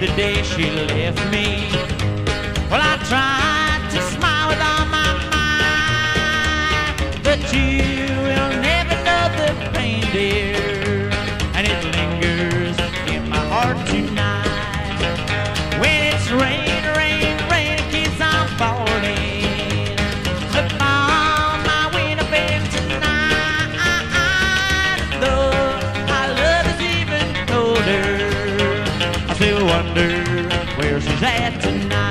the day she left me. Well, I tried. wonder where she's at tonight.